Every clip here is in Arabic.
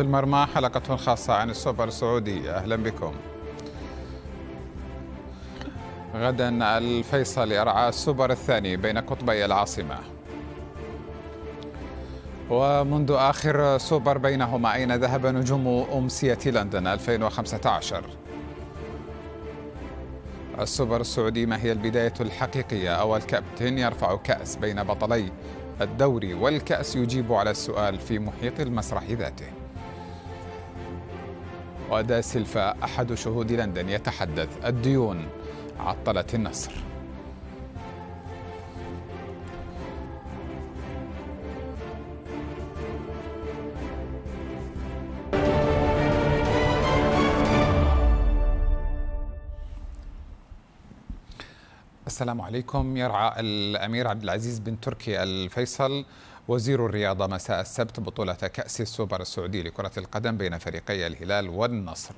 في المرمى حلقة خاصة عن السوبر السعودي. أهلا بكم. غدا الفيصل يرعى السوبر الثاني بين قطبي العاصمة. ومنذ آخر سوبر بينهما أين ذهب نجوم أمسية لندن 2015 السوبر السعودي ما هي البداية الحقيقية؟ أو الكابتن يرفع كأس بين بطلي الدوري والكأس يجيب على السؤال في محيط المسرح ذاته. ودا سيلفا أحد شهود لندن يتحدث الديون عطلت النصر. السلام عليكم. يرعى الأمير عبد العزيز بن تركي الفيصل. وزير الرياضة مساء السبت بطولة كأس السوبر السعودي لكرة القدم بين فريقي الهلال والنصر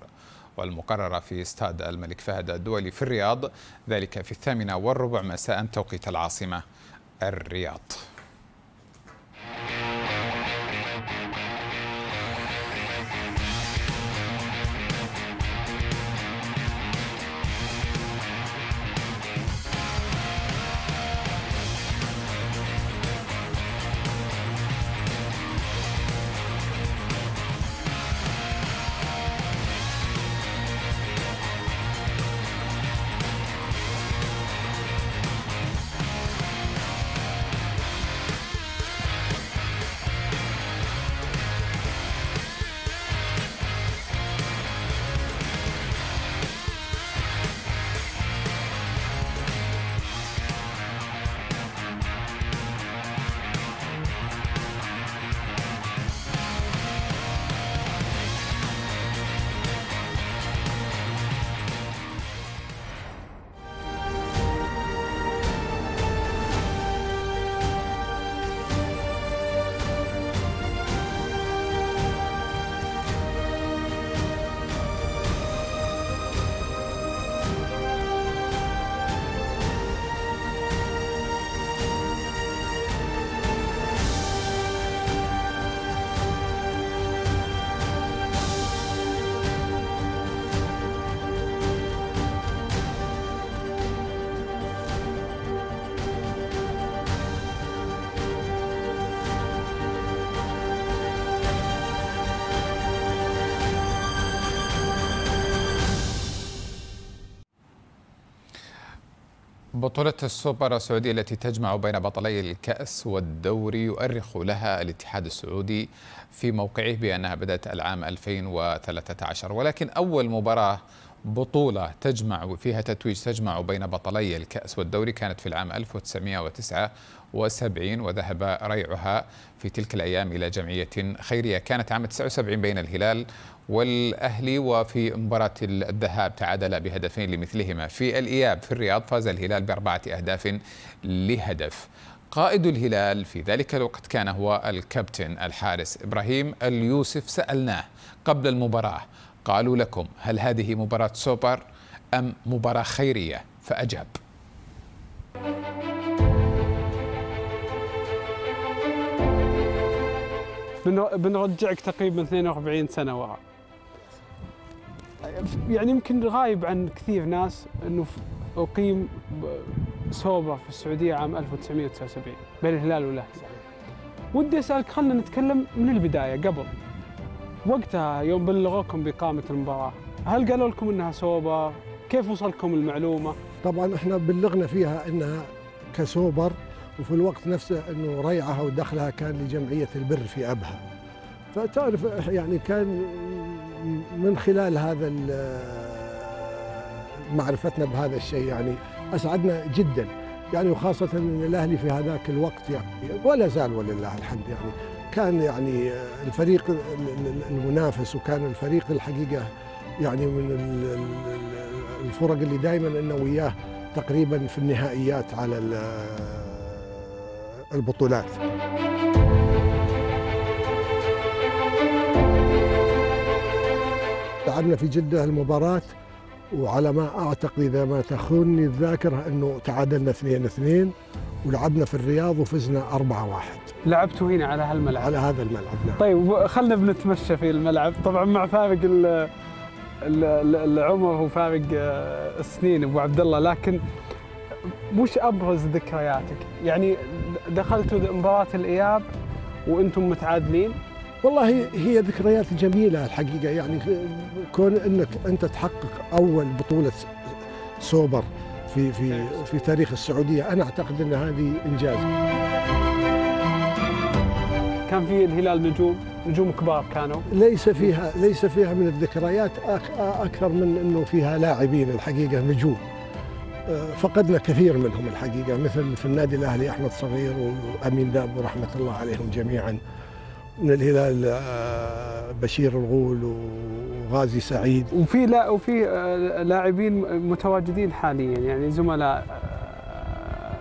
والمقرره في استاد الملك فهد الدولي في الرياض ذلك في الثامنة والربع مساء توقيت العاصمة الرياض. بطولة السوبر السعودي التي تجمع بين بطلي الكأس والدوري يؤرخ لها الاتحاد السعودي في موقعه بأنها بدأت العام 2013 ولكن أول مباراة بطولة تجمع فيها تتويج تجمع بين بطلي الكأس والدوري كانت في العام 1979 وذهب ريعها في تلك الأيام إلى جمعية خيرية. كانت عام 79 بين الهلال والأهلي وفي مباراة الذهاب تعادل بهدفين لمثلهما. في الإياب في الرياض فاز الهلال بأربعة أهداف لهدف. قائد الهلال في ذلك الوقت كان هو الكابتن الحارس إبراهيم اليوسف. سألناه قبل المباراة قالوا لكم هل هذه مباراة سوبر أم مباراة خيرية؟ فأجاب. بنرجعك تقريبا 42 سنة وراء يعني يمكن غايب عن كثير ناس إنه أقيم سوبر في السعودية عام 1979 بين الهلال والاهلي ودي أسألك خلينا نتكلم من البداية قبل. وقتها يوم بلغوكم بإقامة المباراة هل قالوا لكم إنها سوبر؟ كيف وصلكم المعلومة؟ طبعا إحنا بلغنا فيها إنها كسوبر. وفي الوقت نفسه إنه ريعها ودخلها كان لجمعية البر في أبها. فتعرف يعني كان من خلال هذا معرفتنا بهذا الشيء يعني أسعدنا جدا. يعني وخاصة إن الأهلي في هذاك الوقت يعني ولا زال ولله الحمد يعني كان يعني الفريق المنافس وكان الفريق الحقيقة يعني من الفرق اللي دائما إنه وياه تقريبا في النهائيات على البطولات. لعبنا في جدة المباراة وعلى ما أعتقد إذا ما تخونني الذاكرة أنه تعادلنا 2 2 ولعبنا في الرياض وفزنا 4 واحد. لعبتوا هنا على هالملعب. على هذا الملعب نعم. طيب خلنا بنتمشى في الملعب. طبعا مع فارق ال- ال- ال- العمر وفارق آه، السنين أبو عبد الله لكن وش أبرز ذكرياتك؟ يعني دخلتوا مباراة الإياب وأنتم متعادلين؟ والله هي ذكريات جميلة الحقيقة. يعني كون إنك أنت تحقق أول بطولة سوبر في في في تاريخ السعودية أنا أعتقد إن هذه إنجاز. كان في الهلال نجوم؟ نجوم كبار كانوا. ليس فيها ليس فيها من الذكريات أكثر من إنه فيها لاعبين الحقيقة نجوم. فقدنا كثير منهم الحقيقة مثل في النادي الأهلي أحمد صغير وأمين داب ورحمة الله عليهم جميعا من الهلال آه، بشير الغول وغازي سعيد. وفي لا وفي آه، لاعبين متواجدين حاليا يعني زملاء آه،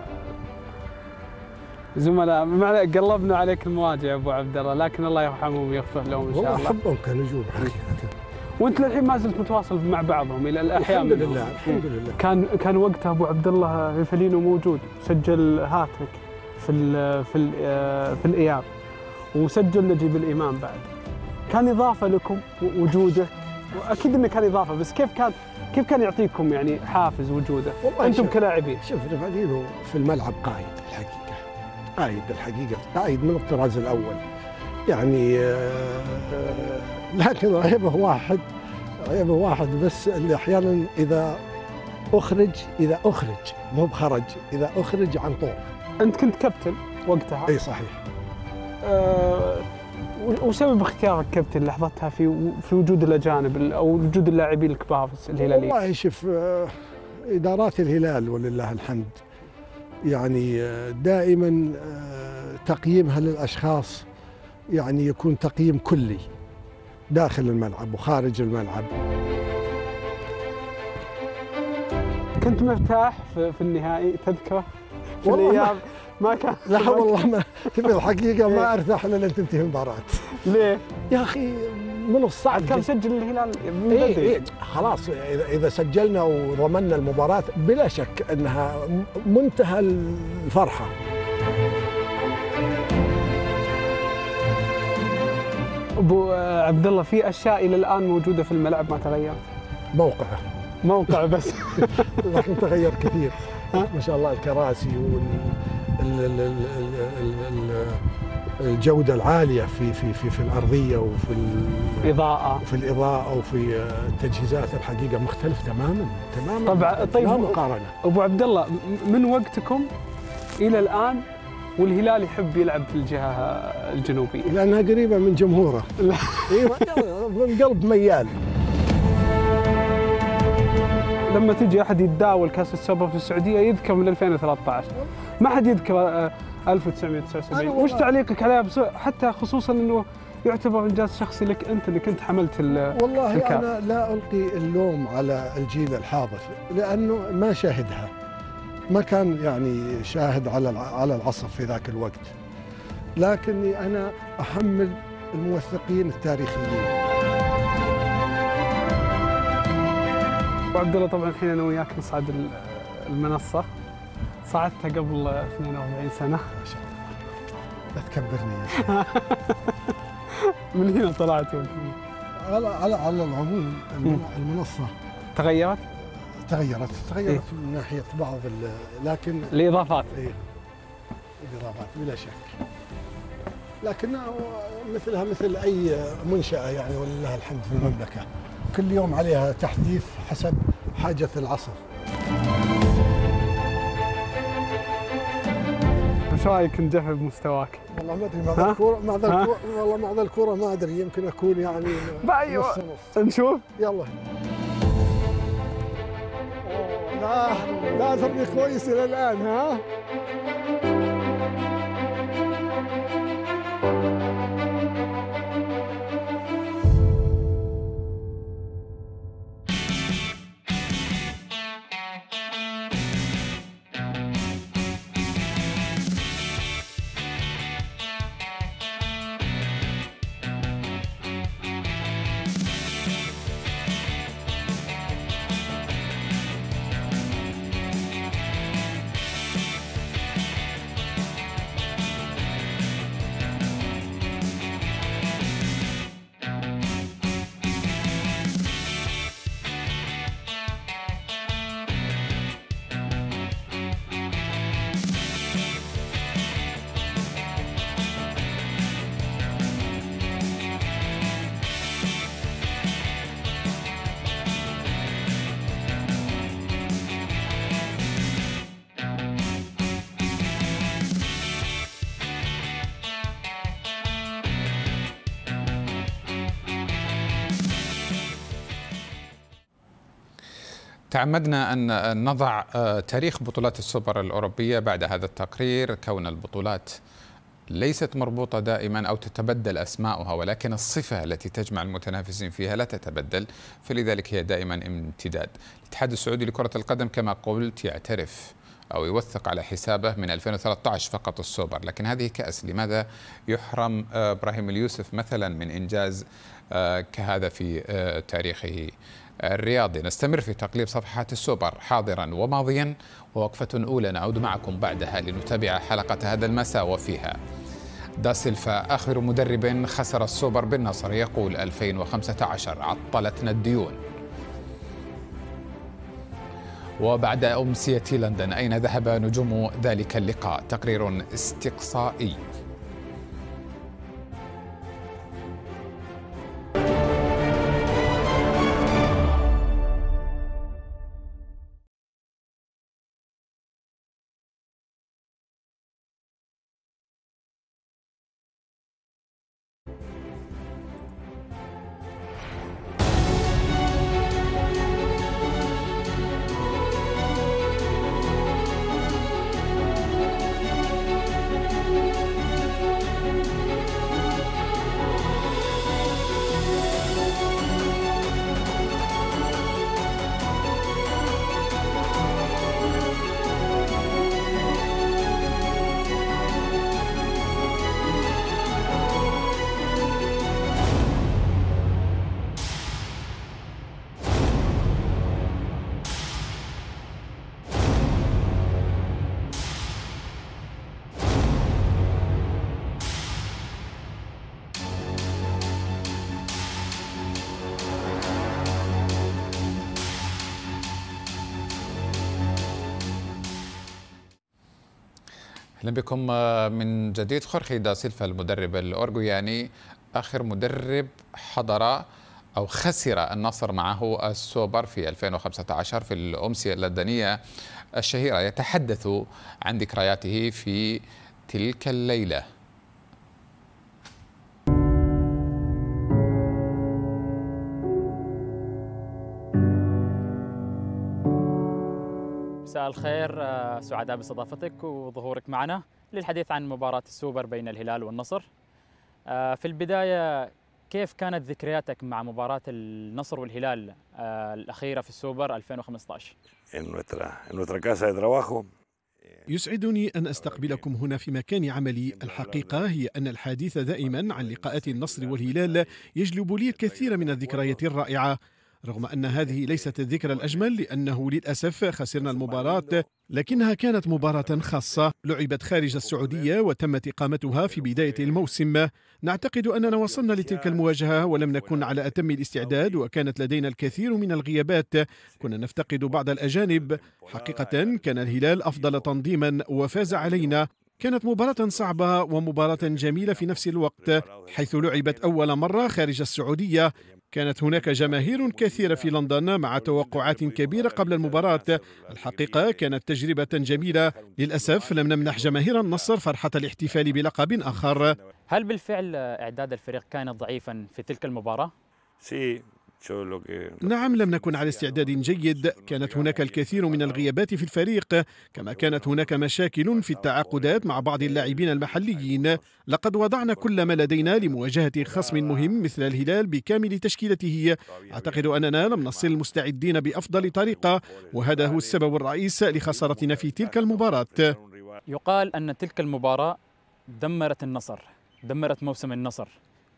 زملاء معنا قلبنا عليك المواجع أبو عبد الله لكن الله يرحمهم ويغفر لهم إن شاء والله الله أحبهم كنجوم حقيقة. وانت للحين ما زلت متواصل مع بعضهم إلى الاحيان الحمد. لله الحمد لله. كان كان وقتها أبو عبد الله ريفلينو موجود سجل هاتريك في ال في ال في الإياب وسجل نجيب الامام بعد. كان إضافة لكم وجوده وأكيد إنه كان إضافة بس كيف كان كيف كان يعطيكم يعني حافز وجوده؟ والله أنتم كلاعبين. شوف رفعدينو في الملعب قائد الحقيقة. قائد الحقيقة قائد من الطراز الأول. يعني آه، لكن عيبه واحد عيبه واحد بس اللي أحيانا إذا أخرج إذا أخرج مو بخرج إذا أخرج عن طور. أنت كنت كابتن وقتها. أي صحيح. أه وسبب اختيارك كابتن لحظتها في في وجود الأجانب ال- أو وجود اللاعبين الكبار في الهلالية؟ والله شوف آه، إدارات الهلال ولله الحمد يعني آه، دائما آه، تقييمها للأشخاص يعني يكون تقييم كلي. داخل الملعب وخارج الملعب. كنت مرتاح في, في النهائي تذكرة؟ في والله ما- كان لا والله ما تبي الحقيقة ما أرتاح إلا لين تنتهي المباراة. ليه؟ يا أخي من الصعب؟ كان. سجل الهلال من إيه بدري. إيه خلاص إذا سجلنا وضمنا المباراة بلا شك أنها منتهى الفرحة. أبو عبد الله في أشياء إلى الآن موجودة في الملعب ما تغيرت؟ موقعه موقع بس. لكن تغير كثير. ما شاء الله الكراسي وال ال- ال- ال- ال- ال- الجودة العالية في في في في الأرضية وفي ال- إضاءة. وفي الإضاءة وفي التجهيزات الحقيقة مختلف تماما تماما. طبعا طيب لا مقارنة. أبو عبد الله من وقتكم إلى الآن والهلال يحب يلعب في الجهة الجنوبية. لأنها قريبة من جمهوره. لا. إيوه من قلب ميال. لما تجي أحد يتداول كأس السوبر في السعودية يذكر من 2013 ما حد يذكر آه، 1979 أنا وش تعليقك عليها حتى خصوصا إنه يعتبر إنجاز شخصي لك أنت اللي كنت حملت ال- والله الكاف. أنا لا ألقي اللوم على الجيل الحاضر لأنه ما شاهدها. ما كان يعني شاهد على على العصر في ذاك الوقت. لكني أنا أحمل الموثقين التاريخيين. ابو عبد الله طبعا الحين أنا وياك نصعد ال- المنصة. صعدتها قبل 42 سنة. ما شاء الله. لا تكبرني. من هنا طلعت على على على العموم المن- المنصة. تغيرت؟ تغيرت تغيرت إيه. من ناحية بعض ال- لكن الإضافات. إيه. الإضافات بلا شك. لكنها مثلها مثل أي منشأة يعني ولله الحمد في المملكة. كل يوم عليها تحديث حسب حاجة العصر. وش رأيك نجرب مستواك؟ والله ما أدري مع الكورة مع؟ الكورة والله مع ذا الكورة ما أدري يمكن أكون يعني بأيوة. نص نص. نشوف. يلا. لا تبني كويس إلى الآن ها؟ تعمدنا أن نضع آه، تاريخ بطولات السوبر الأوروبية بعد هذا التقرير. كون البطولات ليست مربوطة دائما أو تتبدل أسماؤها ولكن الصفة التي تجمع المتنافسين فيها لا تتبدل فلذلك هي دائما امتداد. الاتحاد السعودي لكرة القدم كما قلت يعترف أو يوثق على حسابه من 2013 فقط السوبر. لكن هذه كأس لماذا يحرم آه، إبراهيم اليوسف مثلا من إنجاز آه، كهذا في تاريخه الرياضي. نستمر في تقليب صفحات السوبر حاضرا وماضيا ووقفة أولى نعود معكم بعدها لنتابع حلقة هذا المساء وفيها. دا سيلفا آخر مدرب خسر السوبر بالنصر يقول 2015 عطلتنا الديون. وبعد أمسية لندن أين ذهب نجوم ذلك اللقاء؟ تقرير استقصائي. بكم آه، من جديد. خورخي دا سيلفا المدرب الاورجوياني آخر مدرب حضر أو خسر النصر معه السوبر في 2015 في الأمسية اللندنية الشهيرة. يتحدث عن ذكرياته في تلك الليلة. الخير آه، سعداء باستضافتك وظهورك معنا للحديث عن مباراة السوبر بين الهلال والنصر. آه، في البداية كيف كانت ذكرياتك مع مباراة النصر والهلال آه، الأخيرة في السوبر 2015 يسعدني أن أستقبلكم هنا في مكان عملي. الحقيقة هي أن الحديث دائما عن لقاءات النصر والهلال يجلب لي الكثير من الذكريات الرائعة. رغم أن هذه ليست الذكرى الأجمل لأنه للأسف خسرنا المباراة لكنها كانت مباراة خاصة لعبت خارج السعودية وتمت إقامتها في بداية الموسم. نعتقد أننا وصلنا لتلك المواجهة ولم نكن على أتم الاستعداد وكانت لدينا الكثير من الغيابات. كنا نفتقد بعض الأجانب. حقيقة كان الهلال أفضل تنظيما وفاز علينا. كانت مباراة صعبة ومباراة جميلة في نفس الوقت حيث لعبت أول مرة خارج السعودية. كانت هناك جماهير كثيرة في لندن مع توقعات كبيرة قبل المباراة. الحقيقة كانت تجربة جميلة. للأسف لم نمنح جماهير النصر فرحة الاحتفال بلقب آخر. هل بالفعل إعداد الفريق كان ضعيفا في تلك المباراة؟ نعم لم نكن على استعداد جيد. كانت هناك الكثير من الغيابات في الفريق. كما كانت هناك مشاكل في التعاقدات مع بعض اللاعبين المحليين. لقد وضعنا كل ما لدينا لمواجهة خصم مهم مثل الهلال بكامل تشكيلته. أعتقد أننا لم نصل مستعدين بأفضل طريقة وهذا هو السبب الرئيس لخسارتنا في تلك المباراة. يقال أن تلك المباراة دمرت النصر دمرت موسم النصر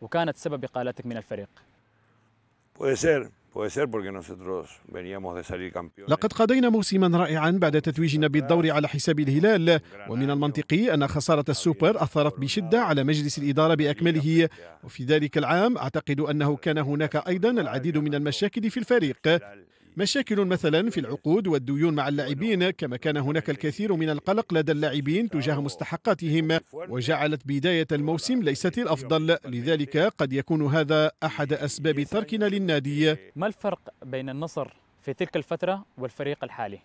وكانت سبب إقالتك من الفريق. Salir campeones. لقد قضينا موسما رائعا بعد تتويجنا بالدور على حساب الهلال. ومن المنطقي أن خسارة السوبر أثرت بشدة على مجلس الإدارة بأكمله. وفي ذلك العام أعتقد أنه كان هناك أيضا العديد من المشاكل في الفريق. مشاكل مثلا في العقود والديون مع اللاعبين كما كان هناك الكثير من القلق لدى اللاعبين تجاه مستحقاتهم وجعلت بداية الموسم ليست الأفضل. لذلك قد يكون هذا أحد أسباب تركنا للنادي. ما الفرق بين النصر في تلك الفترة والفريق الحالي.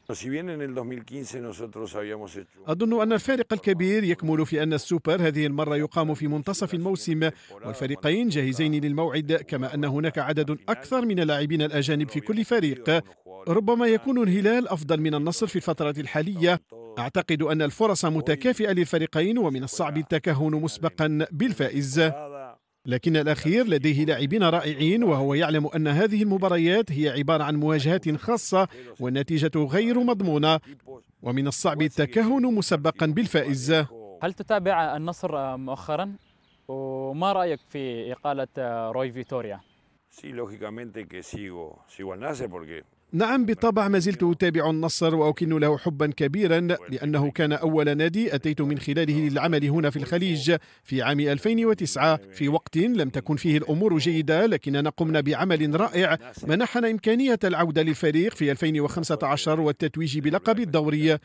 أظن أن الفارق الكبير يكمن في أن السوبر هذه المرة يقام في منتصف الموسم والفريقين جاهزين للموعد كما أن هناك عدد أكثر من اللاعبين الأجانب في كل فريق. ربما يكون الهلال أفضل من النصر في الفترة الحالية. أعتقد أن الفرص متكافئة للفريقين ومن الصعب التكهن مسبقا بالفائز. لكن الأخير لديه لاعبين رائعين وهو يعلم أن هذه المباريات هي عبارة عن مواجهات خاصة والنتيجة غير مضمونة ومن الصعب التكهن مسبقا بالفائز هل تتابع النصر مؤخرا؟ وما رأيك في إقالة روي فيتوريا؟ Sí, lógicamente que sigo, sigo al Nasser porque نعم بالطبع ما زلت أتابع النصر وأكن له حبا كبيرا لأنه كان أول نادي أتيت من خلاله للعمل هنا في الخليج في عام 2009 في وقت لم تكن فيه الأمور جيدة لكننا قمنا بعمل رائع منحنا إمكانية العودة للفريق في 2015 والتتويج بلقب الدوري.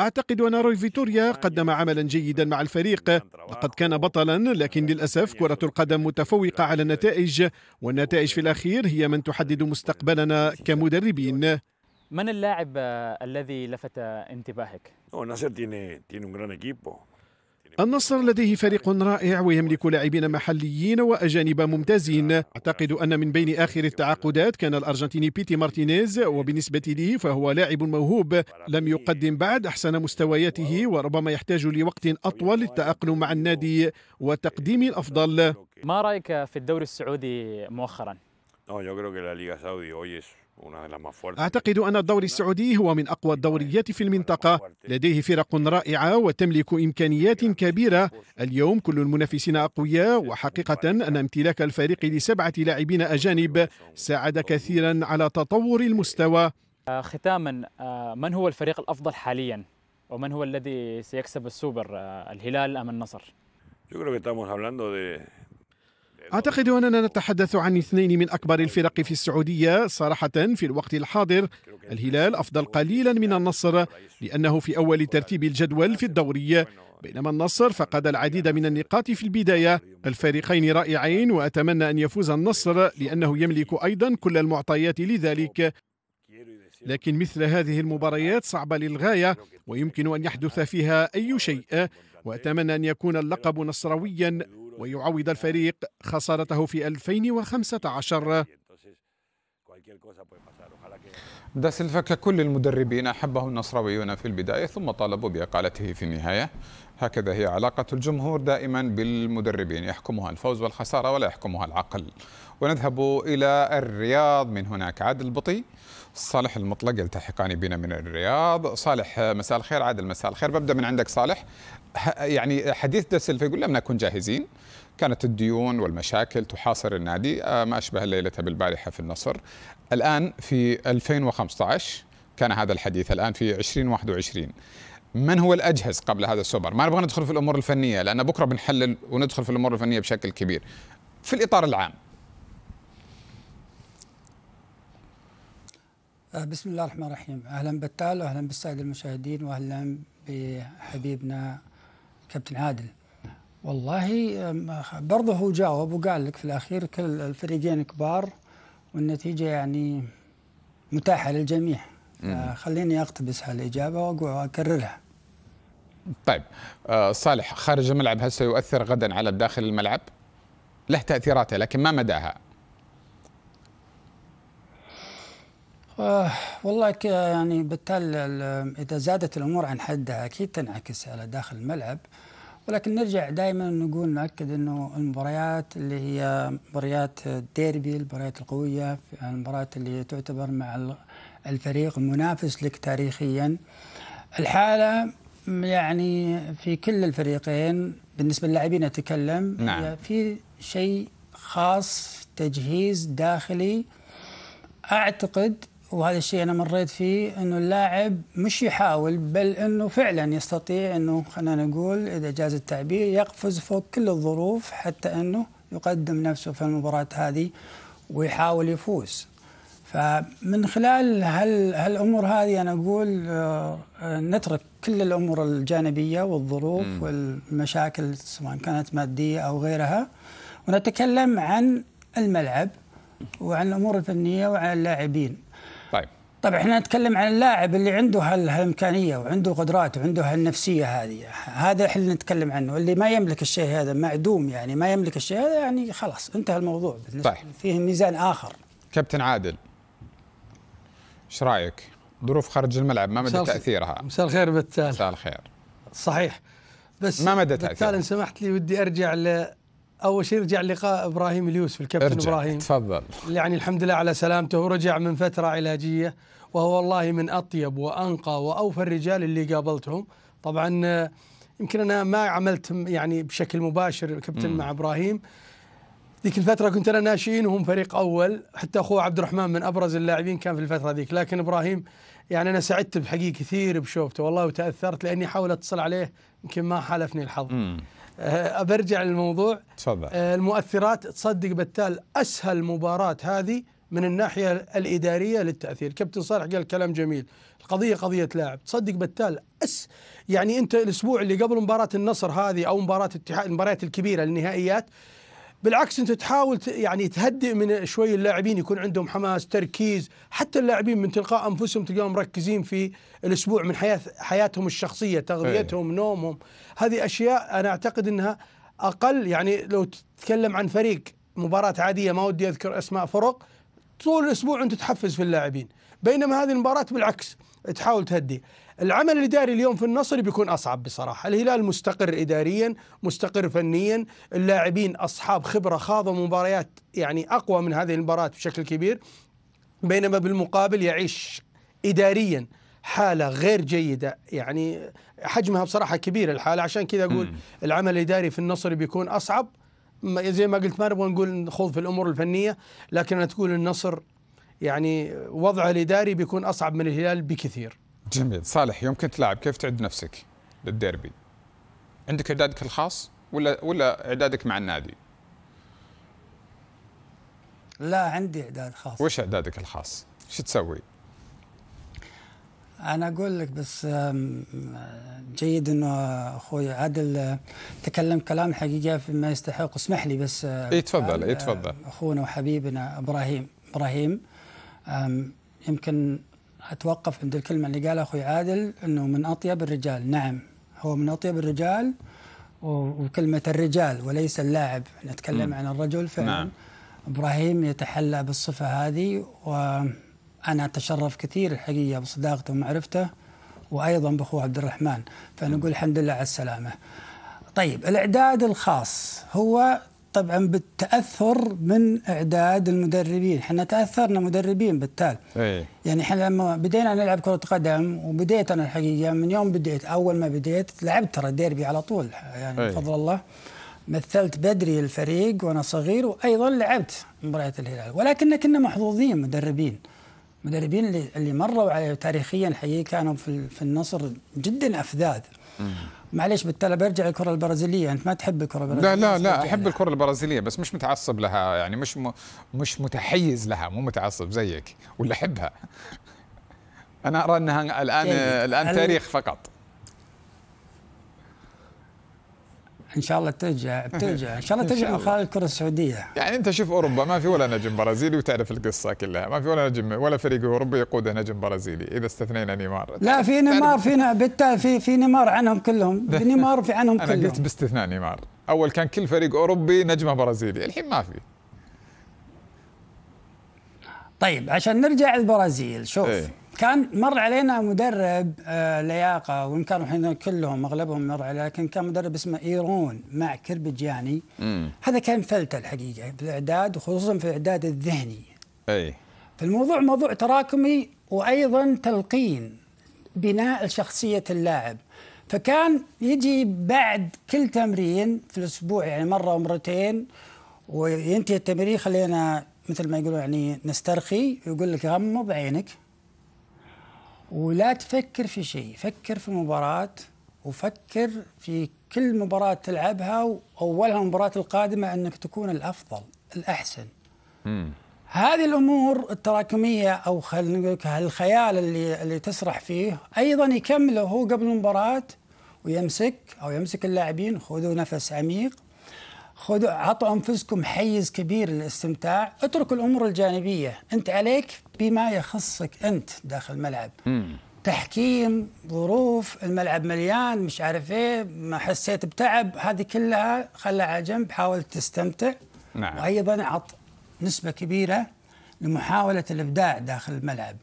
أعتقد أن روي فيتوريا قدم عملا جيدا مع الفريق لقد كان بطلا لكن للأسف كرة القدم متفوقة على النتائج والنتائج في الأخير هي من تحدد مستقبلنا كمدربين. من اللاعب الذي لفت انتباهك؟ النصر لديه فريق رائع ويملك لاعبين محليين وأجانب ممتازين. أعتقد أن من بين آخر التعاقدات كان الأرجنتيني بيتي مارتينيز وبالنسبه لي فهو لاعب موهوب. لم يقدم بعد أحسن مستوياته وربما يحتاج لوقت أطول للتأقلم مع النادي وتقديم الأفضل. ما رأيك في الدوري السعودي مؤخرا؟ أعتقد أن الدوري السعودي هو من أقوى الدوريات في المنطقة لديه فرق رائعة وتملك إمكانيات كبيرة اليوم كل المنافسين أقوياء وحقيقة أن امتلاك الفريق لسبعة لاعبين أجانب ساعد كثيرا على تطور المستوى ختاما من هو الفريق الأفضل حاليا؟ ومن هو الذي سيكسب السوبر الهلال أم النصر؟ أعتقد أننا نتحدث عن اثنين من أكبر الفرق في السعودية صراحة في الوقت الحاضر. الهلال أفضل قليلا من النصر لأنه في أول ترتيب الجدول في الدوري. بينما النصر فقد العديد من النقاط في البداية. الفريقين رائعين وأتمنى أن يفوز النصر لأنه يملك أيضا كل المعطيات لذلك. لكن مثل هذه المباريات صعبة للغاية ويمكن أن يحدث فيها أي شيء. وأتمنى أن يكون اللقب نصرويا ويعوض الفريق خسارته في 2015 entonces cualquier cosa puede pasar. Ojalá que دا سيلفا ككل المدربين أحبه النصراويون في البداية ثم طالبوا بإقالته في النهاية. هكذا هي علاقة الجمهور دائما بالمدربين يحكمها الفوز والخسارة ولا يحكمها العقل. ونذهب إلى الرياض من هناك عادل البطي. صالح المطلق يلتحقان بنا من الرياض. صالح مساء الخير. عادل مساء الخير. ببدأ من عندك صالح. يعني حديث دا سيلفا يقول لم نكن جاهزين. كانت الديون والمشاكل تحاصر النادي آه، ما أشبه الليلة بالبارحة في النصر. الآن في 2015 كان هذا الحديث الآن في 2021 من هو الأجهز قبل هذا السوبر؟ ما نبغى ندخل في الأمور الفنية لأن بكرة بنحلل وندخل في الأمور الفنية بشكل كبير. في الإطار العام. آه، بسم الله الرحمن الرحيم. أهلا بالتال واهلا بالساده المشاهدين واهلا بحبيبنا كابتن عادل. والله برضه هو جاوب وقال لك في الأخير كل الفريقين كبار والنتيجة يعني متاحة للجميع. خليني أقتبس هالإجابة وأكررها. طيب آه، صالح خارج الملعب هل سيؤثر غدا على داخل الملعب؟ له تأثيراته لكن ما مداها. آه والله يعني بالتالي ال- إذا زادت الأمور عن حدها أكيد تنعكس على داخل الملعب. ولكن نرجع دائما نقول نأكد أنه المباريات اللي هي مباريات الديربي المباريات القوية المباريات اللي تعتبر مع ال- الفريق المنافس لك تاريخيا. الحالة يعني في كل الفريقين بالنسبة للاعبين أتكلم نعم. هي في شيء خاص تجهيز داخلي. أعتقد وهذا الشيء أنا مريت فيه إنه اللاعب مش يحاول بل إنه فعلا يستطيع إنه خلينا نقول إذا جاز التعبير يقفز فوق كل الظروف حتى إنه يقدم نفسه في المباراة هذه ويحاول يفوز. فمن خلال هال هالأمور هذه أنا أقول آه، نترك كل الأمور الجانبية والظروف والمشاكل سواء كانت مادية أو غيرها ونتكلم عن الملعب وعن الأمور الفنية وعن اللاعبين. طيب طبعا إحنا نتكلم عن اللاعب اللي عنده هال- هالإمكانية وعنده قدرات وعنده هالنفسية هذه هذا إحنا نتكلم عنه اللي ما يملك الشيء هذا معدوم يعني ما يملك الشيء هذا يعني خلاص انتهى الموضوع بالنسبة صح. فيه ميزان آخر كابتن عادل إيش رأيك؟ ظروف خارج الملعب ما مدى. تأثيرها؟ مساء الخير بتال مساء الخير صحيح بس ما مدى بتال تأثيره؟ إن سمحت لي ودي أرجع ل أول شيء ارجع لقاء إبراهيم اليوسف الكابتن ارجع إبراهيم تفضل يعني الحمد لله على سلامته ورجع من فترة علاجية وهو والله من أطيب وأنقى وأوفى الرجال اللي قابلتهم. طبعا آه، يمكن أنا ما عملت يعني بشكل مباشر كابتن مم. مع إبراهيم. ذيك الفترة كنت أنا ناشئين وهم فريق أول. حتى أخوه عبد الرحمن من أبرز اللاعبين كان في الفترة ذيك. لكن إبراهيم يعني أنا سعدت بحقيقه كثير بشوفته. والله وتأثرت لأني احاول أتصل عليه يمكن ما حالفني الحظ. امم أه، برجع للموضوع. تفضل. آه، المؤثرات تصدق بتال أسهل مباراة هذه من الناحية الإدارية للتأثير. كابتن صالح قال كلام جميل. القضية قضية لاعب. تصدق بتال أس يعني أنت الأسبوع اللي قبل مباراة النصر هذه أو مباراة اتحاد المباريات الكبيرة النهائيات بالعكس أنت تحاول يعني تهدئ من شوي اللاعبين يكون عندهم حماس تركيز حتى اللاعبين من تلقاء أنفسهم تلقاهم مركزين في الأسبوع من حياه حياتهم الشخصية تغذيتهم نومهم. هذه أشياء أنا أعتقد إنها أقل يعني لو تتكلم عن فريق مباراة عادية ما ودي أذكر أسماء فرق طول الأسبوع أنت تحفز في اللاعبين. بينما هذه المباراة بالعكس تحاول تهدي. العمل الإداري اليوم في النصر بيكون أصعب بصراحة. الهلال مستقر اداريا مستقر فنيا. اللاعبين أصحاب خبرة خاضوا مباريات يعني أقوى من هذه المباراة بشكل كبير. بينما بالمقابل يعيش اداريا حالة غير جيدة. يعني حجمها بصراحة كبير الحالة. عشان كذا أقول. العمل الإداري في النصر بيكون أصعب. زي ما قلت ما نبغى نقول نخوض في الأمور الفنية لكن أنا تقول النصر يعني وضعه الإداري بيكون أصعب من الهلال بكثير جميل صالح يوم كنت لاعب كيف تعد نفسك للديربي؟ عندك إعدادك الخاص ولا ولا إعدادك مع النادي؟ لا عندي إعداد خاص وش إعدادك الخاص؟ شو تسوي؟ أنا أقول لك بس جيد إنه أخوي عادل آه، تكلم كلام حقيقه فيما يستحق. اسمح لي بس آه، اي تفضل آه، اي تفضل. أخونا وحبيبنا إبراهيم إبراهيم يمكن أتوقف عند الكلمة اللي قالها أخوي عادل إنه من أطيب الرجال. نعم هو من أطيب الرجال و- وكلمة الرجال وليس اللاعب. نتكلم. عن الرجل فعلا. نعم. إبراهيم يتحلى بالصفة هذه وأنا أتشرف كثير الحقيقة بصداقته ومعرفته وأيضا بأخوه عبد الرحمن. فنقول الحمد لله على السلامة. طيب الإعداد الخاص هو طبعا بالتأثر من إعداد المدربين، إحنا تأثرنا مدربين بالتالي. اي يعني إحنا لما بدينا نلعب كرة قدم وبديت أنا الحقيقة من يوم بديت أول ما بديت لعبت ترى ديربي على طول يعني أي. بفضل الله. مثلت بدري الفريق وأنا صغير وأيضا لعبت مباريات الهلال. ولكن كنا محظوظين مدربين. مدربين اللي اللي مروا على تاريخيا الحقيقة كانوا في في النصر جدا أفذاذ. معليش بالتالي برجع الكرة البرازيلية. أنت ما تحب الكرة البرازيلية؟ لا لا لا لها. الكرة البرازيلية بس مش متعصب لها يعني مش م... مش متحيز لها مو متعصب زيك ولا أحبها. أنا أرى أنها الان جيد. الآن هل- تاريخ فقط. إن شاء الله ترجع بترجع. إن شاء الله ترجع من. خلال الكرة السعودية. يعني أنت شوف أوروبا ما في ولا نجم برازيلي وتعرف القصة كلها. ما في ولا نجم ولا فريق أوروبي يقوده نجم برازيلي إذا استثنينا نيمار. لا في نيمار في بالتالي في في نيمار عنهم كلهم. في نيمار في عنهم أنا قلت كلهم. باستثناء نيمار. أول كان كل فريق أوروبي نجمة برازيلي الحين ما في. طيب عشان نرجع البرازيل شوف. إيه. كان مر علينا مدرب آه لياقة وإن كانوا الحين كلهم أغلبهم مر عليه لكن كان مدرب اسمه إيرون مع كربجياني. هذا كان فلتة الحقيقة في الإعداد وخصوصا في الإعداد الذهني. أي. فالموضوع موضوع تراكمي وأيضا تلقين بناء شخصية اللاعب. فكان يجي بعد كل تمرين في الأسبوع يعني مرة ومرتين وينتهي التمرين خلينا مثل ما يقولوا يعني نسترخي يقول لك غمض عينك. ولا تفكر في شيء فكر في المباراة وفكر في كل مباراة تلعبها وأولها المباراة القادمة أنك تكون الأفضل الأحسن. هذه الأمور التراكمية أو خلينا نقول الخيال اللي اللي تسرح فيه أيضا يكمله هو قبل المباراة ويمسك أو يمسك اللاعبين خذوا نفس عميق خذوا عطوا أنفسكم حيز كبير للاستمتاع اتركوا الأمور الجانبية. أنت عليك بما يخصك أنت داخل الملعب. تحكيم ظروف الملعب مليان مش عارف إيه ما حسيت بتعب. هذه كلها خلها على جنب حاول تستمتع. نعم. وأيضا عط نسبة كبيرة لمحاولة الإبداع داخل الملعب.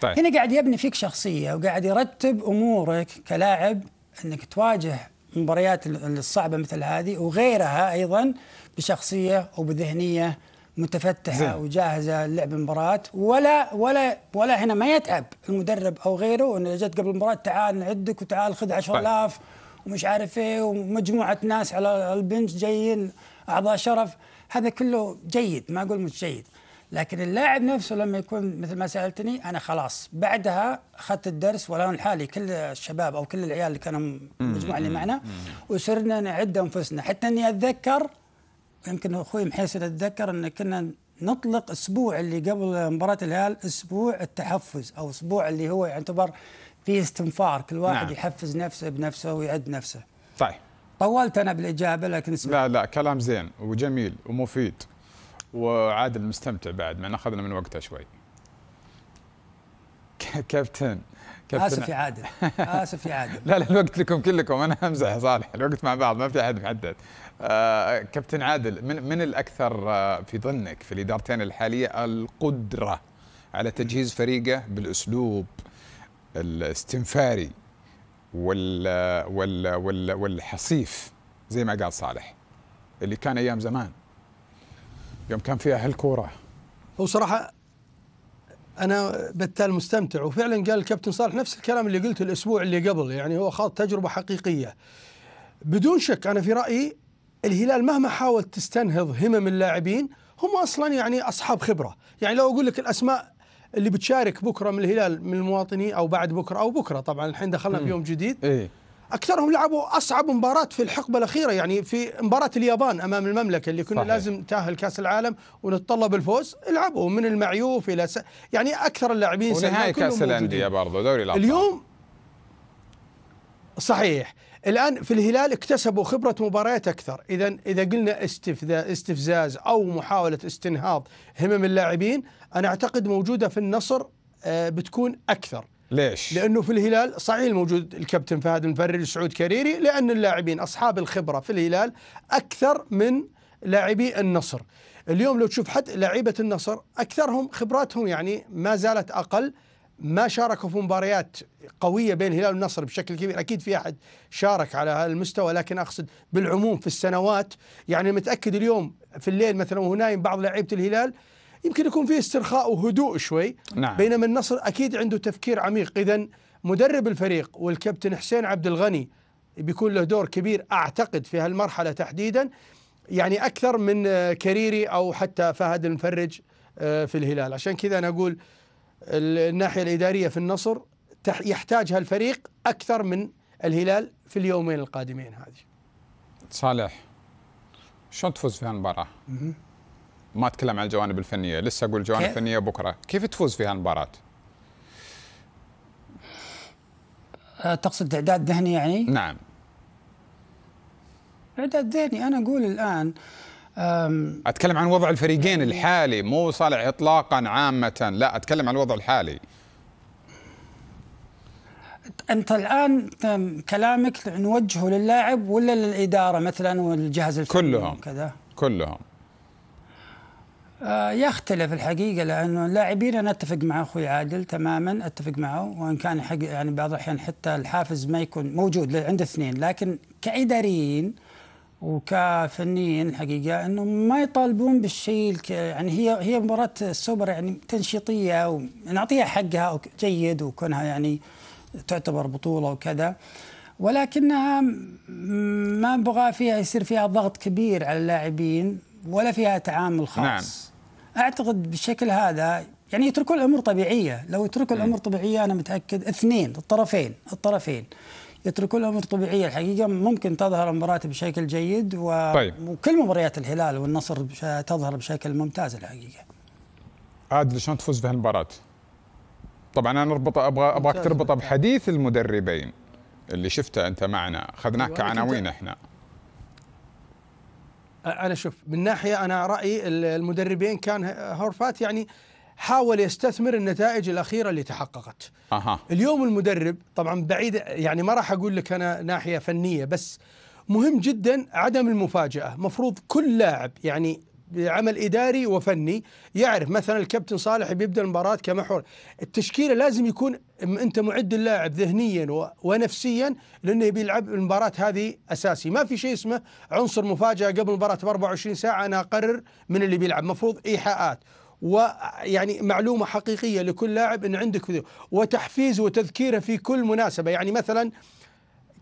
طيب. هنا قاعد يبني فيك شخصية وقاعد يرتب أمورك كلاعب إنك تواجه المباريات الصعبة مثل هذه وغيرها أيضا بشخصية وبذهنية متفتحة زين. وجاهزة للعب المباراة. ولا ولا ولا هنا ما يتعب المدرب أو غيره انه جت قبل المباراة تعال نعدك وتعال خذ 10000 ومش عارف إيه ومجموعة ناس على البنش جايين أعضاء شرف. هذا كله جيد ما أقول مش جيد. لكن اللاعب نفسه لما يكون مثل ما سألتني أنا خلاص بعدها أخذت الدرس ولا أنا لحالي كل الشباب أو كل العيال اللي كانوا المجموعه اللي معنا وصرنا نعد أنفسنا. حتى إني أتذكر يمكن أخوي محيسن أتذكر إن كنا نطلق أسبوع اللي قبل مباراة الهلال أسبوع التحفز أو أسبوع اللي هو يعتبر فيه استنفار كل واحد. نعم. يحفز نفسه بنفسه ويعد نفسه. طيب. طولت أنا بالإجابة لكن اسمع. لا لا كلام زين وجميل ومفيد. وعادل مستمتع بعد إن أخذنا من وقته شوي. ك- كابتن آسف يا عادل آسف يا عادل. لا لا الوقت لكم كلكم أنا امزح يا صالح الوقت مع بعض ما في أحد محدد. آه كابتن عادل من من الأكثر آه في ظنك في الإدارتين الحالية القدرة على تجهيز فريقه بالأسلوب الاستنفاري وال وال وال والحصيف زي ما قال صالح اللي كان أيام زمان. يوم كان فيها هالكورة. هو صراحة أنا بتال مستمتع وفعلا قال الكابتن صالح نفس الكلام اللي قلته الأسبوع اللي قبل يعني هو خاض تجربة حقيقية. بدون شك أنا في رأيي الهلال مهما حاول تستنهض همم اللاعبين هم أصلا يعني أصحاب خبرة. يعني لو أقول لك الأسماء اللي بتشارك بكرة من الهلال من المواطنين أو بعد بكرة أو بكرة طبعا الحين دخلنا في يوم جديد. إيه. أكثرهم لعبوا أصعب مباراة في الحقبة الأخيرة يعني في مباراة اليابان أمام المملكة اللي كنا صحيح. لازم تأهل كأس العالم ونتطلب الفوز. لعبوا من المعيوف إلى س... يعني أكثر اللاعبين كلهم كأس الأندية. برضو دوري الأبطال. اليوم صحيح. الآن في الهلال اكتسبوا خبرة مباريات أكثر. إذا إذا قلنا استفزاز استفزاز أو محاولة استنهاض همم اللاعبين أنا أعتقد موجودة في النصر آه، بتكون أكثر. ليش؟ لأنه في الهلال صحيح موجود الكابتن فهد المفرج سعود كريري لأن اللاعبين أصحاب الخبرة في الهلال أكثر من لاعبي النصر. اليوم لو تشوف حتى لعيبة النصر أكثرهم خبراتهم يعني ما زالت أقل ما شاركوا في مباريات قوية بين الهلال والنصر بشكل كبير، أكيد في أحد شارك على هذا المستوى لكن أقصد بالعموم في السنوات يعني متأكد اليوم في الليل مثلا وهو نايم بعض لعيبة الهلال يمكن يكون فيه استرخاء وهدوء شوي. نعم. بينما النصر أكيد عنده تفكير عميق. اذا مدرب الفريق والكابتن حسين عبد الغني بيكون له دور كبير أعتقد في هالمرحلة تحديدا. يعني أكثر من آه، كريري أو حتى فهد المفرج آه، في الهلال. عشان كذا أنا أقول ال- الناحية الإدارية في النصر يحتاجها الفريق أكثر من الهلال في اليومين القادمين هذه. صالح شلون تفوز في هالمباراة؟ ما اتكلم عن الجوانب الفنية، لسه أقول الجوانب كيف؟ الفنية بكرة، كيف تفوز في هالمباراة؟ آه، تقصد اعداد ذهني يعني؟ نعم اعداد ذهني أنا أقول الآن أتكلم عن وضع الفريقين الحالي مو صالح اطلاقا عامة، لا أتكلم عن الوضع الحالي. أنت الآن كلامك نوجهه للاعب ولا للإدارة مثلا والجهاز الفني كلهم. كذا كلهم يختلف الحقيقة لأنه اللاعبين أنا أتفق مع أخوي عادل تماما أتفق معه وإن كان حق يعني بعض الأحيان حتى الحافز ما يكون موجود عند اثنين لكن كإداريين وكفنيين الحقيقة إنه ما يطالبون بالشيء يعني هي هي مباراة السوبر يعني تنشيطية ونعطيها حقها جيد وكونها يعني تعتبر بطولة وكذا ولكنها ما أبغى فيها يصير فيها ضغط كبير على اللاعبين ولا فيها تعامل خاص. أعتقد بالشكل هذا يعني يتركون الأمور طبيعية لو يتركوا الأمور طبيعية أنا متأكد اثنين الطرفين الطرفين يتركون الأمور طبيعية الحقيقة ممكن تظهر المباراة بشكل جيد و... طيب. وكل مباريات الهلال والنصر بش... تظهر بشكل ممتاز الحقيقة عادل شلون تفوز في هالمباراة؟ طبعا أنا اربط أبغى أبغاك تربطه. بحديث المدربين اللي شفته أنت معنا، اخذناك أيوة، كعناوين إحنا. أنا شوف من ناحية أنا رأيي المدربين كان هورفات يعني حاول يستثمر النتائج الأخيرة اللي تحققت. أها اليوم المدرب طبعا بعيد يعني ما راح أقول لك أنا ناحية فنية بس مهم جدا عدم المفاجأة، مفروض كل لاعب يعني بعمل إداري وفني. يعرف مثلا الكابتن صالح بيبدأ المباراة كمحور التشكيلة لازم يكون أنت معد اللاعب ذهنيا ونفسيا لأنه يبي يلعب المباراة هذه أساسي. ما في شيء اسمه عنصر مفاجأة قبل المباراة ب 24 ساعة أنا أقرر من اللي بيلعب. مفروض إيحاءات. ويعني معلومة حقيقية لكل لاعب إن عندك وتحفيز وتذكيرة في كل مناسبة. يعني مثلا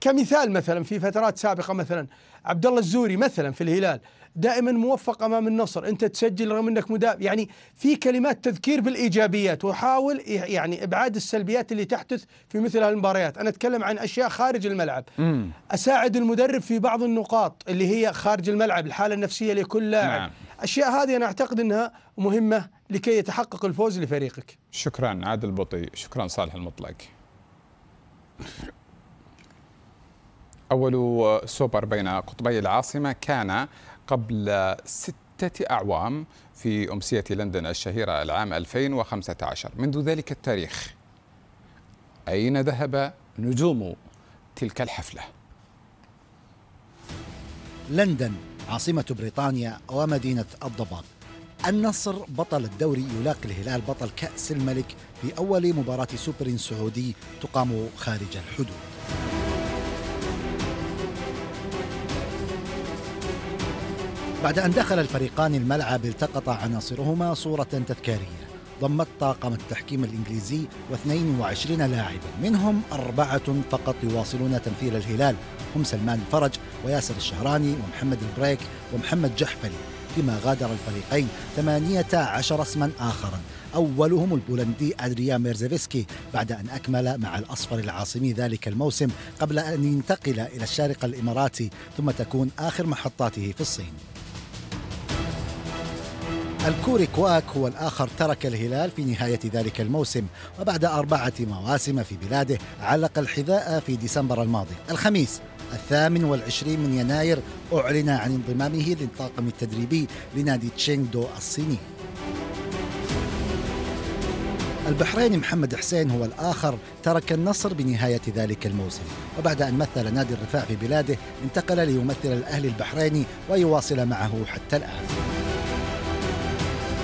كمثال مثلا في فترات سابقة مثلا عبد الله الزوري مثلا في الهلال دائما موفق أمام النصر أنت تسجل رغم إنك مدافع يعني في كلمات تذكير بالإيجابيات وحاول يعني إبعاد السلبيات اللي تحدث في مثل هالمباريات. أنا أتكلم عن أشياء خارج الملعب. مم. أساعد المدرب في بعض النقاط اللي هي خارج الملعب الحالة النفسية لكل لاعب. نعم. اشياء هذه أنا أعتقد إنها مهمة لكي يتحقق الفوز لفريقك. شكرا عادل بطي شكرا صالح المطلق. أول سوبر بين قطبي العاصمة كان قبل ستة أعوام في أمسية لندن الشهيرة العام 2015 منذ ذلك التاريخ أين ذهب نجوم تلك الحفلة؟ لندن عاصمة بريطانيا ومدينة الضباب النصر بطل الدوري يلاقي الهلال بطل كأس الملك في أول مباراة سوبر سعودي تقام خارج الحدود. بعد أن دخل الفريقان الملعب التقط عناصرهما صورة تذكارية. ضمت طاقم التحكيم الإنجليزي و22 لاعبا منهم أربعة فقط يواصلون تمثيل الهلال. هم سلمان الفرج وياسر الشهراني ومحمد البريك ومحمد جحفلي. فيما غادر الفريقين 18 اسما آخرا أولهم البولندي أدريان ميرزيفسكي بعد أن أكمل مع الأصفر العاصمي ذلك الموسم قبل أن ينتقل إلى الشارقة الإماراتي ثم تكون آخر محطاته في الصين. الكوري كواك هو الآخر ترك الهلال في نهاية ذلك الموسم وبعد أربعة مواسم في بلاده علق الحذاء في ديسمبر الماضي. الخميس الثامن والعشرين من يناير أعلن عن انضمامه للطاقم التدريبي لنادي تشينغ دو الصيني. البحريني محمد حسين هو الآخر ترك النصر بنهاية ذلك الموسم. وبعد أن مثل نادي الرفاع في بلاده انتقل ليمثل الأهلي البحريني ويواصل معه حتى الآن.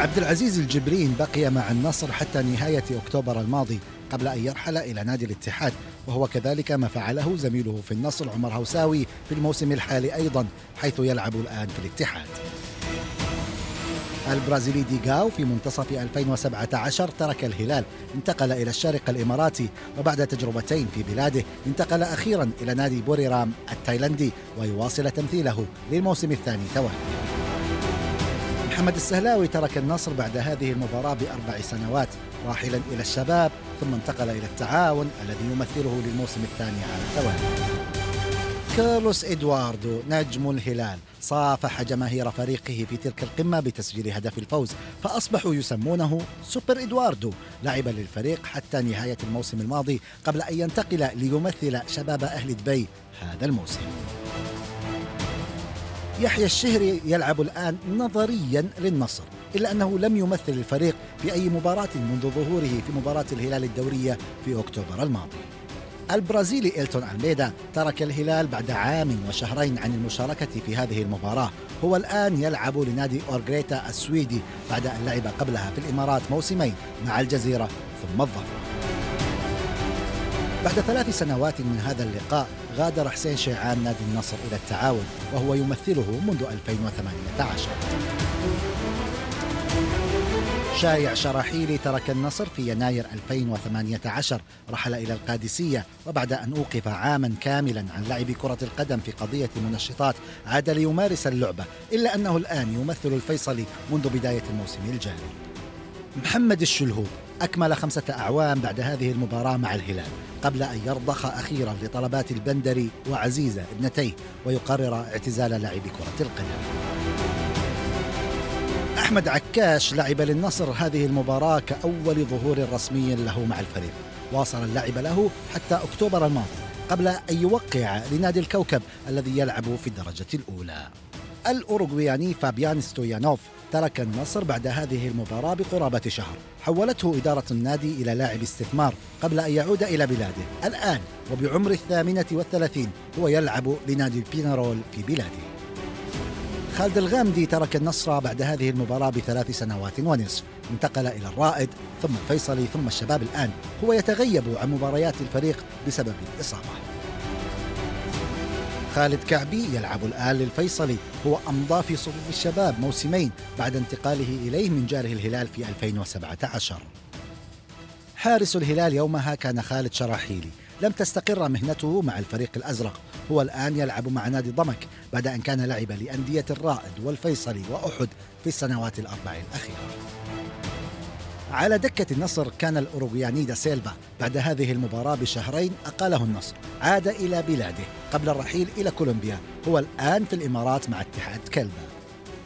عبد العزيز الجبرين بقي مع النصر حتى نهاية أكتوبر الماضي قبل أن يرحل إلى نادي الاتحاد وهو كذلك ما فعله زميله في النصر عمر هوساوي في الموسم الحالي أيضا حيث يلعب الآن في الاتحاد. البرازيلي ديغاو في منتصف 2017 ترك الهلال انتقل إلى الشارقة الإماراتي وبعد تجربتين في بلاده انتقل أخيرا إلى نادي بوريرام التايلندي ويواصل تمثيله للموسم الثاني توالي. محمد السهلاوي ترك النصر بعد هذه المباراة بأربع سنوات راحلا إلى الشباب ثم انتقل إلى التعاون الذي يمثله للموسم الثاني على التوالي. كارلوس إدواردو نجم الهلال صافح جماهير فريقه في تلك القمة بتسجيل هدف الفوز فأصبحوا يسمونه سوبر إدواردو لعب للفريق حتى نهاية الموسم الماضي قبل أن ينتقل ليمثل شباب أهل دبي هذا الموسم. يحيى الشهري يلعب الآن نظريا للنصر إلا أنه لم يمثل الفريق في أي مباراة منذ ظهوره في مباراة الهلال الدورية في أكتوبر الماضي. البرازيلي إلتون ألميدا ترك الهلال بعد عام وشهرين عن المشاركة في هذه المباراة. هو الآن يلعب لنادي أورغريتا السويدي بعد أن لعب قبلها في الإمارات موسمين مع الجزيرة ثم الظفر. بعد ثلاث سنوات من هذا اللقاء غادر حسين شيعان نادي النصر إلى التعاون وهو يمثله منذ 2018 شايع شراحيلي ترك النصر في يناير 2018 رحل إلى القادسية وبعد أن أوقف عاما كاملا عن لعب كرة القدم في قضية منشطات عاد ليمارس اللعبة إلا أنه الآن يمثل الفيصلي منذ بداية الموسم الجاري. محمد الشلهوب. أكمل خمسة أعوام بعد هذه المباراة مع الهلال قبل أن يرضخ أخيرا لطلبات البندري وعزيزة ابنتيه ويقرر اعتزال لاعب كرة القدم. أحمد عكاش لعب للنصر هذه المباراة كأول ظهور رسمي له مع الفريق. واصل اللعب له حتى أكتوبر الماضي قبل أن يوقع لنادي الكوكب الذي يلعب في الدرجة الأولى. الأوروغوياني فابيان ستويانوف ترك النصر بعد هذه المباراة بقرابة شهر. حولته إدارة النادي إلى لاعب استثمار قبل أن يعود إلى بلاده. الآن وبعمر الثامنة والثلاثين هو يلعب لنادي البينارول في بلاده. خالد الغامدي ترك النصر بعد هذه المباراة بثلاث سنوات ونصف. انتقل إلى الرائد ثم الفيصلي ثم الشباب. الآن هو يتغيب عن مباريات الفريق بسبب الإصابة. خالد كعبي يلعب الآن للفيصلي. هو أمضى في صفوف الشباب موسمين بعد انتقاله إليه من جاره الهلال في 2017 حارس الهلال يومها كان خالد شراحيلي. لم تستقر مهنته مع الفريق الأزرق. هو الآن يلعب مع نادي ضمك بعد أن كان لعب لأندية الرائد والفيصلي وأحد في السنوات الأربع الأخيرة. على دكة النصر كان الأوروغوياني دا سيلفا بعد هذه المباراة بشهرين أقاله النصر. عاد إلى بلاده قبل الرحيل إلى كولومبيا. هو الآن في الإمارات مع اتحاد كلبا.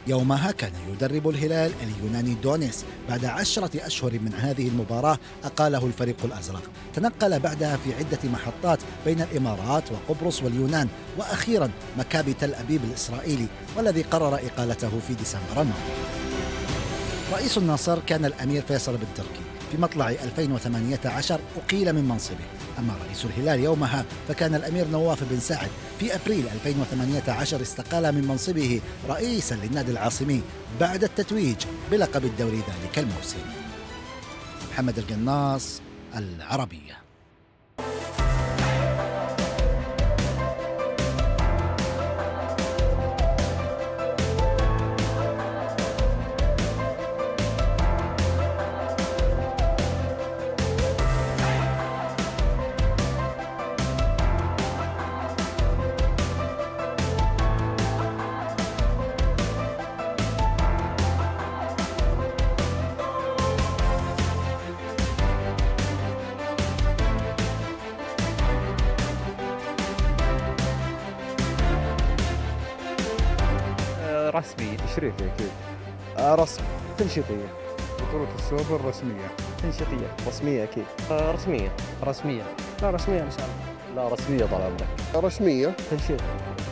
يومها كان يدرب الهلال اليوناني دونيس بعد عشرة أشهر من هذه المباراة أقاله الفريق الأزرق. تنقل بعدها في عدة محطات بين الإمارات وقبرص واليونان وأخيرا مكابي تل أبيب الإسرائيلي والذي قرر إقالته في ديسمبر الماضي. رئيس النصر كان الأمير فيصل بن تركي في مطلع 2018 أقيل من منصبه. أما رئيس الهلال يومها فكان الأمير نواف بن سعد في أبريل 2018 استقال من منصبه رئيسا للنادي العاصمي بعد التتويج بلقب الدوري ذلك الموسم. محمد القناص العربية. رسمي تنشيطيه بطولة السوبر رسمية. تنشيطية رسمية أكيد. آه رسمية. رسمية. لا رسمية إن شاء الله. لا رسمية طال عمرك. رسمية. تنشيط.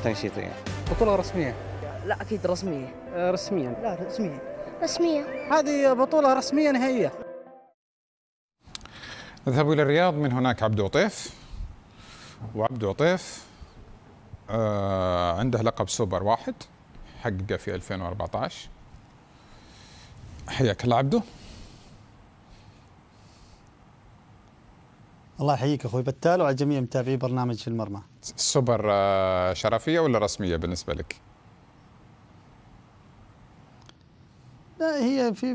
تنشيطية بطولة رسمية. لا أكيد رسمية. آه رسميا. لا رسمية. رسمية. هذه بطولة رسمية نهائية نذهب إلى الرياض. من هناك عبد عطيف وعبد عطيف آه عنده لقب سوبر واحد حققه في 2014 حياك الله عبدو. الله يحييك أخوي بتال وعلى جميع متابعي برنامج في المرمى. السوبر آه شرفية ولا رسمية بالنسبة لك؟ لا هي في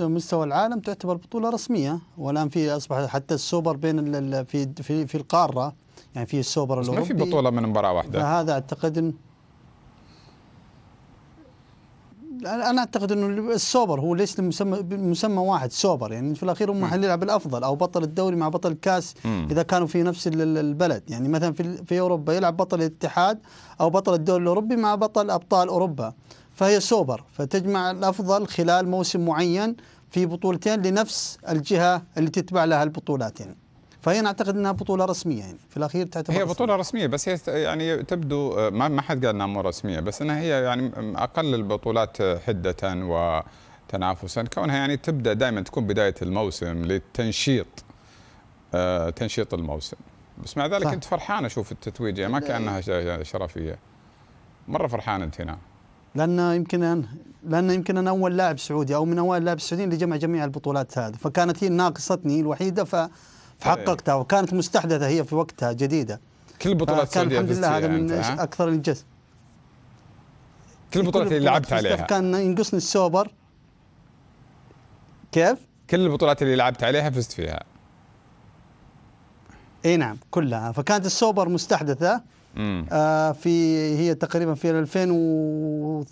مستوى العالم تعتبر بطولة رسمية والآن في أصبح حتى السوبر بين في في في القارة يعني في السوبر بس ما في بطولة من مباراة واحدة. فهذا أعتقد إن أنا أعتقد إنه السوبر هو ليس مسمى مسمى واحد سوبر. يعني في الأخير هم حيلعب الأفضل أو بطل الدوري مع بطل الكاس. إذا كانوا في نفس ال- البلد. يعني مثلا في في أوروبا يلعب بطل الاتحاد أو بطل الدوري الأوروبي مع بطل أبطال أوروبا. فهي سوبر. فتجمع الأفضل خلال موسم معين في بطولتين لنفس الجهة اللي تتبع لها البطولات يعني. فهي أنا اعتقد إنها بطولة رسمية يعني. في الأخير تعتبر هي رسمية. بطولة رسمية بس هي يعني تبدو ما ما حد قال إنها مو رسمية بس إنها هي يعني أقل البطولات حدة وتنافسا. كونها يعني تبدأ دائما تكون بداية الموسم للتنشيط آه، تنشيط الموسم. بس مع ذلك صح. أنت فرحان أشوف التتويج يعني ما كأنها ش- شرفية. مرة فرحان أنت هنا. لأن يمكن أن لأن يمكن أنا أول لاعب سعودي أو من أوائل اللاعب السعوديين اللي جمع جميع البطولات هذه. فكانت هي ناقصتني الوحيدة ف فحققتها وكانت مستحدثة هي في وقتها جديدة. كل البطولات السعودية الحمد لله هذا من؟ أكثر الانجاز كل البطولات اللي لعبت عليها. كان ينقصني السوبر. كيف؟ كل البطولات اللي لعبت عليها فزت فيها. إي نعم كلها. فكانت السوبر مستحدثة. آه في هي تقريبا في 2000 و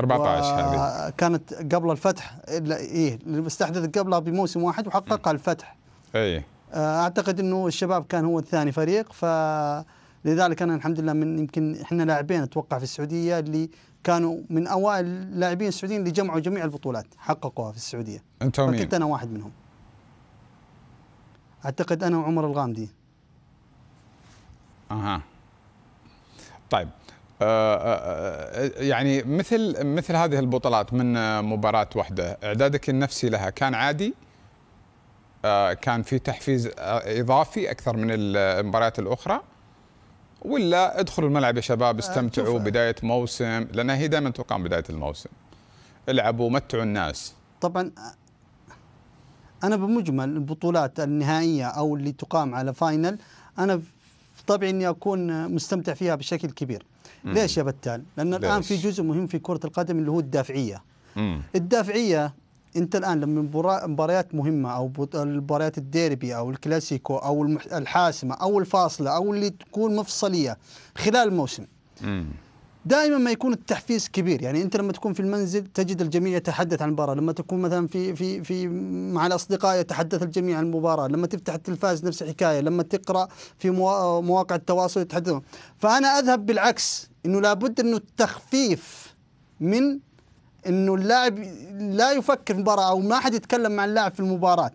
14 هذه كانت قبل الفتح لا، إيه استحدثت قبلها بموسم واحد وحققها الفتح. اي أعتقد إنه الشباب كان هو الثاني فريق فلذلك أنا الحمد لله من يمكن إحنا لاعبين أتوقع في السعودية اللي كانوا من أوائل اللاعبين السعوديين اللي جمعوا جميع البطولات حققوها في السعودية. انت؟ فكنت أنا واحد منهم. أعتقد أنا وعمر الغامدي. أها. طيب. آه، آه، آه، يعني مثل مثل هذه البطولات من آه، مباراة واحدة إعدادك النفسي لها كان عادي؟ آه، كان في تحفيز آه، إضافي أكثر من المباريات الأخرى ولا ادخلوا الملعب يا شباب استمتعوا شوف. بداية موسم لأنها هي دائما تقام بداية الموسم العبوا متعوا الناس طبعا أنا بمجمل البطولات النهائية أو اللي تقام على فاينل أنا في طبعي إني أكون مستمتع فيها بشكل كبير. ليش يا بتال لأن الآن؟ في جزء مهم في كرة القدم اللي هو الدافعية. الدافعية انت الان لما مباريات مهمة أو المباريات الديربي أو الكلاسيكو أو الحاسمة أو الفاصلة أو اللي تكون مفصلية خلال الموسم. دائما ما يكون التحفيز كبير. يعني انت لما تكون في المنزل تجد الجميع يتحدث عن المباراة. لما تكون مثلا في في في مع الأصدقاء يتحدث الجميع عن المباراة. لما تفتح التلفاز نفس الحكاية. لما تقرأ في موا- مواقع التواصل يتحدث فأنا أذهب بالعكس. إنه لابد إنه التخفيف من إنه اللاعب لا يفكر في المباراه أو ما حد يتكلم مع اللاعب في المباراة.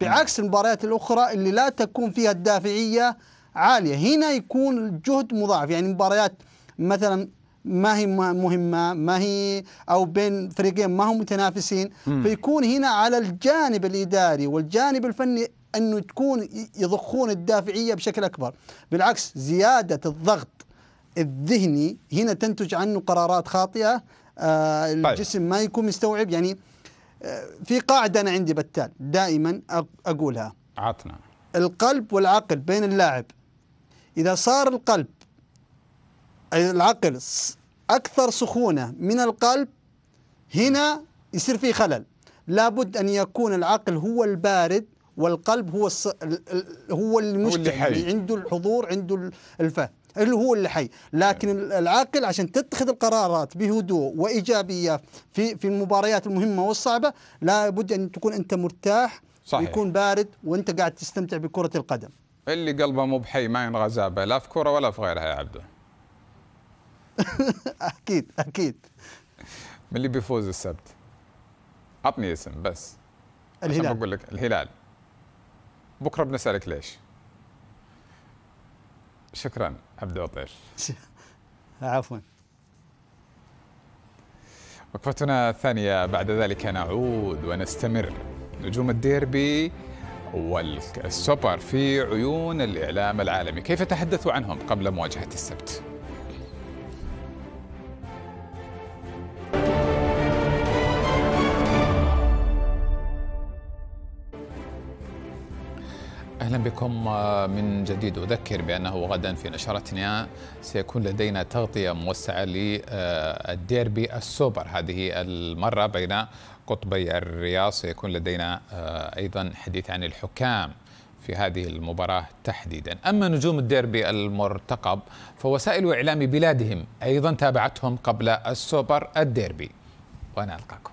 بعكس المباريات الأخرى اللي لا تكون فيها الدافعية عالية. هنا يكون الجهد مضاعف. يعني مباريات مثلا ما هي مهمة ما هي أو بين فريقين ما هم متنافسين. فيكون هنا على الجانب الإداري والجانب الفني إنه تكون يضخون الدافعية بشكل أكبر. بالعكس زيادة الضغط الذهني هنا تنتج عنه قرارات خاطئة. آه الجسم ما يكون مستوعب يعني آه في قاعدة أنا عندي بتال دائما أقولها. عطنا. القلب والعقل بين اللاعب. إذا صار القلب العقل أكثر سخونة من القلب هنا يصير في خلل. لابد أن يكون العقل هو البارد والقلب هو الص... ال- ال- هو المشتعل حي. يعني عنده الحضور عنده ال- الفهم. اللي هو اللي حي. لكن ال- العاقل عشان تتخذ القرارات بهدوء وإيجابية في في المباريات المهمة والصعبة لابد أن تكون أنت مرتاح صحيح. ويكون بارد وأنت قاعد تستمتع بكرة القدم. اللي قلبه مو بحي ما ينغزى به لا في كورة ولا في غيرها يا عبده. أكيد أكيد. من اللي بيفوز السبت؟ عطني اسم بس. الهلال. بقول لك الهلال. بكرة بنسألك ليش؟ شكرا عبد اللطيف. عفوا. وقفتنا الثانية بعد ذلك نعود ونستمر. نجوم الديربي والسوبر في عيون الإعلام العالمي. كيف تحدثوا عنهم قبل مواجهة السبت؟ أهلا بكم من جديد. أذكر بأنه غدا في نشرتنا سيكون لدينا تغطية موسعة للديربي السوبر. هذه المرة بين قطبي الرياض سيكون لدينا أيضا حديث عن الحكام في هذه المباراة تحديدا. أما نجوم الديربي المرتقب فوسائل إعلام بلادهم أيضا تابعتهم قبل السوبر الديربي. وأنا ألقاكم.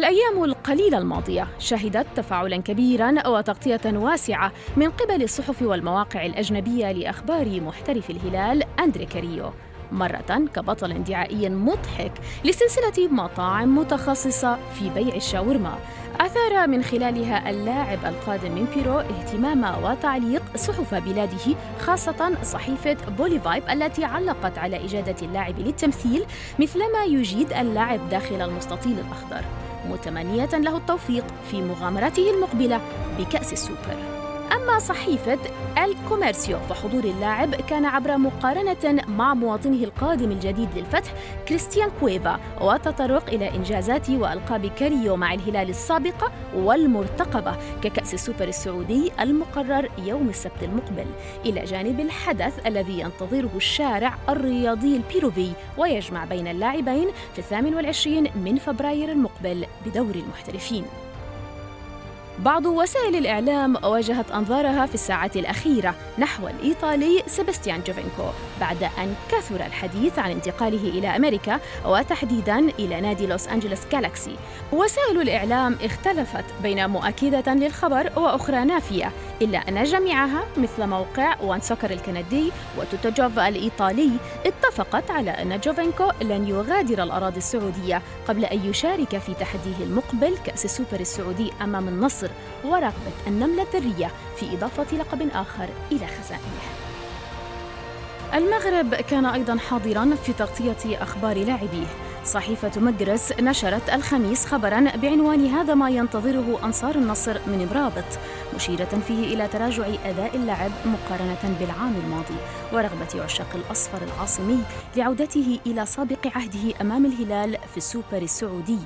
الأيام القليلة الماضية شهدت تفاعلا كبيرا وتغطية واسعة من قبل الصحف والمواقع الأجنبية لأخبار محترف الهلال أندري كاريو مرة كبطل دعائي مضحك لسلسلة مطاعم متخصصة في بيع الشاورما. أثار من خلالها اللاعب القادم من بيرو اهتمام وتعليق صحف بلاده خاصة صحيفة بوليفايب التي علقت على إجادة اللاعب للتمثيل مثلما يجيد اللاعب داخل المستطيل الأخضر. متمنية له التوفيق في مغامرته المقبلة بكأس السوبر. أما صحيفة الكوميرسيو فحضور اللاعب كان عبر مقارنة مع مواطنه القادم الجديد للفتح كريستيان كويفا وتطرق إلى إنجازات وألقاب كاريو مع الهلال السابقة والمرتقبة ككأس السوبر السعودي المقرر يوم السبت المقبل. إلى جانب الحدث الذي ينتظره الشارع الرياضي البيروفي ويجمع بين اللاعبين في الثامن والعشرين من فبراير المقبل بدور المحترفين. بعض وسائل الإعلام وجهت أنظارها في الساعات الأخيرة نحو الإيطالي سيباستيان جوفينكو بعد أن كثر الحديث عن انتقاله إلى أمريكا وتحديداً إلى نادي لوس أنجلوس جالاكسي. وسائل الإعلام اختلفت بين مؤكدة للخبر وأخرى نافية إلا أن جميعها مثل موقع وان سوكر الكندي وتوتوجوف الإيطالي اتفقت على أن جوفينكو لن يغادر الأراضي السعودية قبل أن يشارك في تحديه المقبل كأس السوبر السعودي أمام النصر. ورغبة النملة الذرية في إضافة لقب آخر إلى خزائنه المغرب كان أيضا حاضرا في تغطية أخبار لاعبيه. صحيفة مجرس نشرت الخميس خبرا بعنوان هذا ما ينتظره أنصار النصر من برابط مشيرة فيه إلى تراجع أداء اللعب مقارنة بالعام الماضي ورغبة عشاق الأصفر العاصمي لعودته إلى سابق عهده أمام الهلال في السوبر السعودي.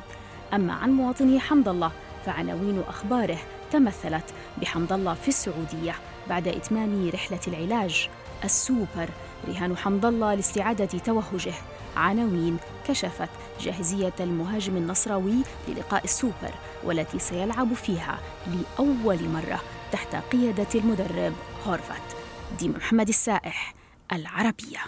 أما عن مواطني حمد الله فعناوين أخباره تمثلت بحمد الله في السعودية بعد إتمام رحلة العلاج. السوبر رهان حمد الله لاستعادة توهجه. عناوين كشفت جاهزية المهاجم النصراوي للقاء السوبر والتي سيلعب فيها لأول مرة تحت قيادة المدرب هورفات ديما محمد السائح العربية.